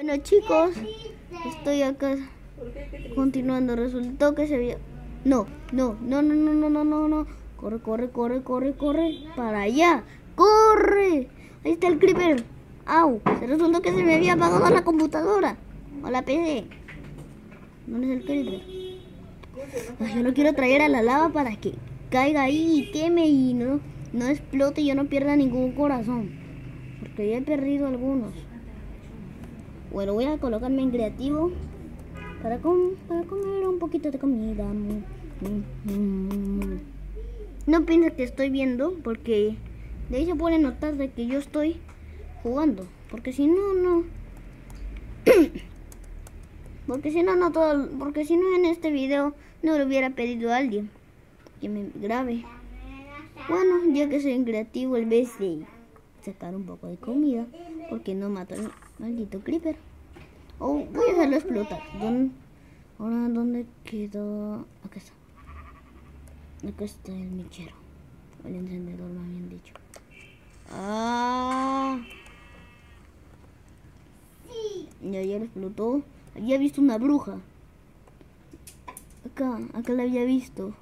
Bueno chicos, estoy acá continuando. Resultó que se había... No, no, no, no, no, no, no, no, no. Corre, corre, corre, corre, corre. Para allá. ¡Corre! Ahí está el creeper. ¡Au! Se resultó que se me había apagado la computadora. O la PC. ¿Dónde es el creeper? Ay, yo lo quiero traer a la lava para que caiga ahí y queme y no, no explote y yo no pierda ningún corazón. Porque ya he perdido algunos. Bueno, voy a colocarme en creativo para, com para comer un poquito de comida. No pienses que estoy viendo porque de ahí se puede notar de que yo estoy jugando. Porque si no, no. porque si no, no todo. Porque si no en este video no le hubiera pedido a alguien que me grabe. Bueno, ya que soy en creativo, el vez de sacar un poco de comida, porque no mato al maldito creeper. Oh, voy a hacerlo explotar. ¿Dónde? Ahora, ¿dónde quedó? Acá está. Acá está el mechero. El encendedor, me habían dicho. Ah. Ya, ya lo explotó. Había visto una bruja. Acá, acá la había visto.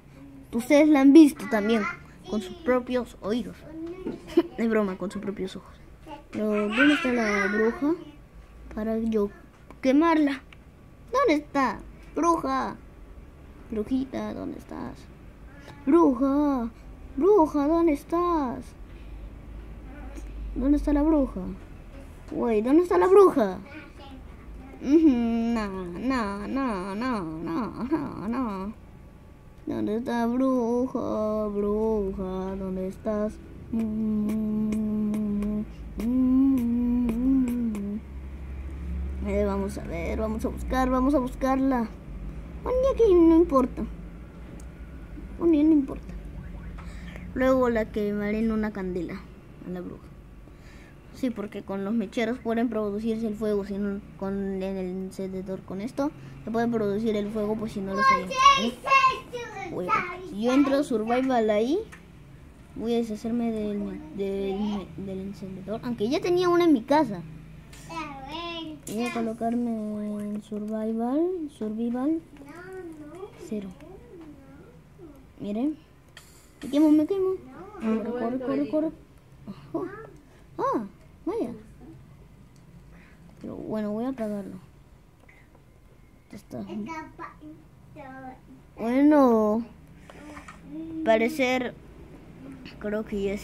Ustedes la han visto también. Con sus propios oídos. Es broma, con sus propios ojos. Pero, ¿dónde está la bruja? Para yo quemarla. ¿Dónde está? Bruja. Brujita, ¿dónde estás? Bruja. Bruja, ¿dónde estás? ¿Dónde está la bruja? Güey, ¿dónde está la bruja? No, no, no, no, no, no, no. ¿Dónde está bruja? Bruja, ¿dónde estás? Vamos a ver, vamos a buscar, vamos a buscarla. Un día que no importa. Un día no importa. Luego la quemaré en una candela a la bruja. Sí, porque con los mecheros pueden producirse el fuego, si no, con el encendedor con esto se puede producir el fuego, pues si no lo si yo entro survival ahí, voy a deshacerme del, del encendedor, aunque ya tenía una en mi casa. Voy a colocarme en survival, survival, cero. Miren, me quemo, me quemo. Corre, corre, corre, corre. Ah, vaya. Pero bueno, voy a apagarlo. Ya está. Bueno, parecer, creo que ya es.